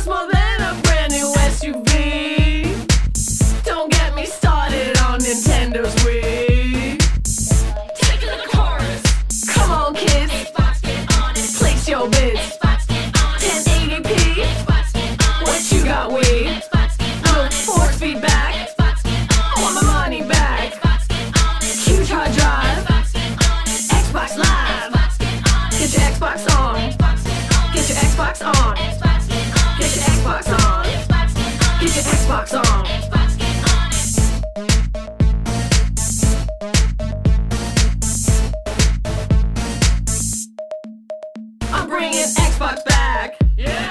cost more than a brand new SUV. Don't get me started on Nintendo's Wii. Take to the chorus. Come on, kids. Xbox, get on it. Place your bids. Xbox, get on it. 1080p. Xbox, get on it. What you got, Wii? Xbox, get on. Force feedback. Bringing Xbox back. Yeah.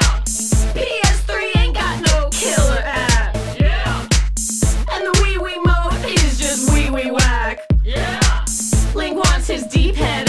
PS3 ain't got no killer app. Yeah. And the Wii Wii mode is just Wii Wii whack. Yeah. Link wants his deep head